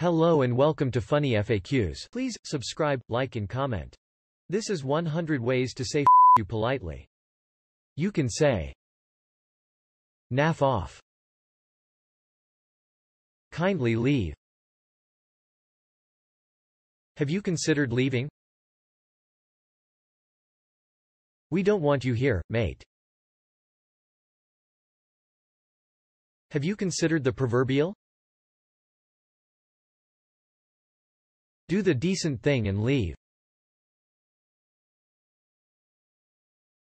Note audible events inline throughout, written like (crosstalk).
Hello and welcome to Funny FAQs. Please, subscribe, like and comment. This is 100 ways to say you politely. You can say Naff off. Kindly leave. Have you considered leaving? We don't want you here, mate. Have you considered the proverbial? Do the decent thing and leave.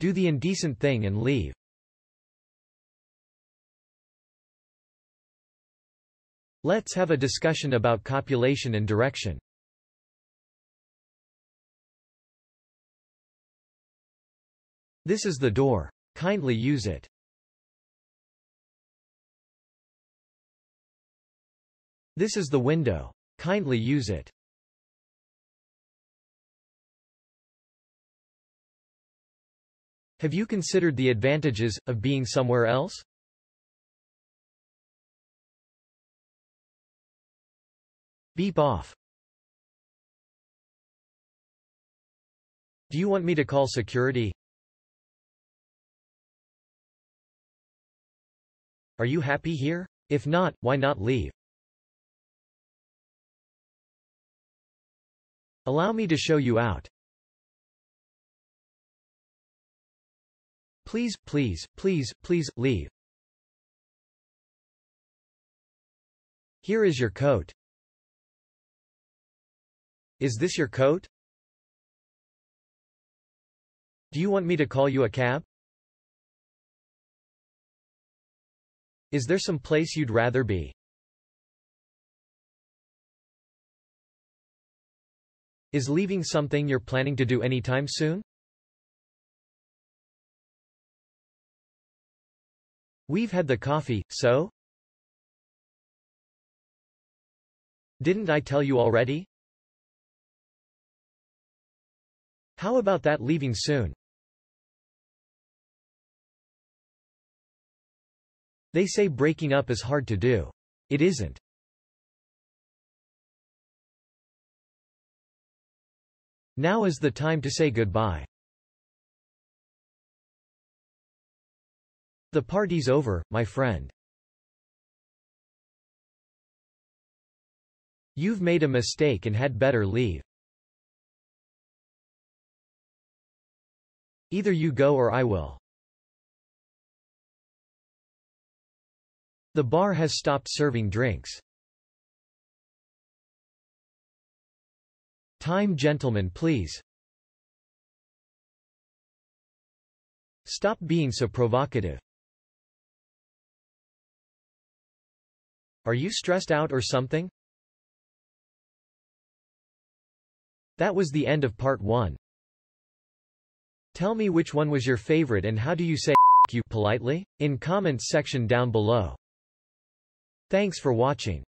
Do the indecent thing and leave. Let's have a discussion about copulation and direction. This is the door. Kindly use it. This is the window. Kindly use it. Have you considered the advantages, of being somewhere else? Beep off. Do you want me to call security? Are you happy here? If not, why not leave? Allow me to show you out. Please, please, please, please, leave. Here is your coat. Is this your coat? Do you want me to call you a cab? Is there some place you'd rather be? Is leaving something you're planning to do anytime soon? We've had the coffee, so? Didn't I tell you already? How about that leaving soon? They say breaking up is hard to do. It isn't. Now is the time to say goodbye. The party's over, my friend. You've made a mistake and had better leave. Either you go or I will. The bar has stopped serving drinks. Time gentlemen please. Stop being so provocative. Are you stressed out or something? That was the end of part 1. Tell me which one was your favorite and how do you say (laughs) you politely? In comments section down below. Thanks for watching.